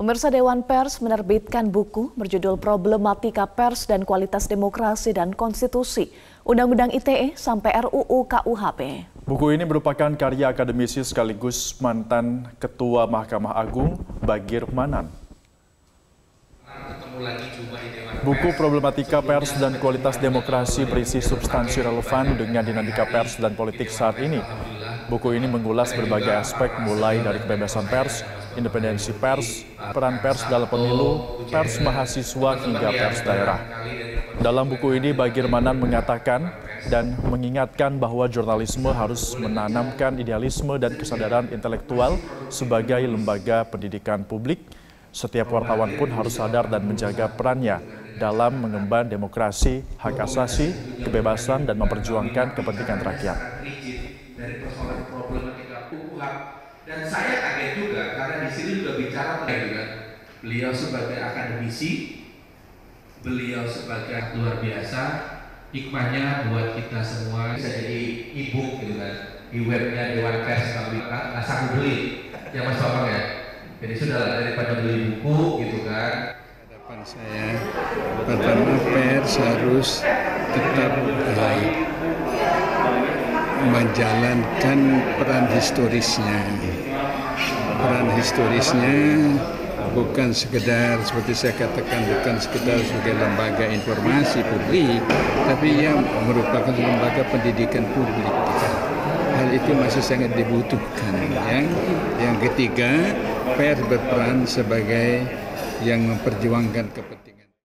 Pemirsa Dewan Pers menerbitkan buku berjudul Problematika Pers dan Kualitas Demokrasi dan Konstitusi, Undang-Undang ITE sampai RUU KUHP. Buku ini merupakan karya akademisi sekaligus mantan Ketua Mahkamah Agung Bagir Manan. Buku Problematika Pers dan Kualitas Demokrasi berisi substansi relevan dengan dinamika pers dan politik saat ini. Buku ini mengulas berbagai aspek mulai dari kebebasan pers, independensi pers, peran pers dalam pemilu, pers mahasiswa hingga pers daerah. Dalam buku ini Bagir Manan mengatakan dan mengingatkan bahwa jurnalisme harus menanamkan idealisme dan kesadaran intelektual sebagai lembaga pendidikan publik. Setiap wartawan pun harus sadar dan menjaga perannya dalam mengemban demokrasi, hak asasi, kebebasan, dan memperjuangkan kepentingan rakyat. Dan saya kaget juga karena di sini juga bicara juga beliau sebagai akademisi, beliau sebagai luar biasa, hikmahnya buat kita semua bisa jadi ibu gitu kan. Di webnya Dewan Pers kalau nggak sanggup beli ya Mas Bambang ya? Jadi sudah daripada beli buku gitu kan. Hadapan saya pertama pers harus tetap baik menjalankan peran historisnya. Peran historisnya bukan sekedar seperti saya katakan bukan sekedar sebagai lembaga informasi publik, tapi ia merupakan lembaga pendidikan publik. Hal itu masih sangat dibutuhkan. Yang yang ketiga, pers berperan sebagai yang memperjuangkan kepentingan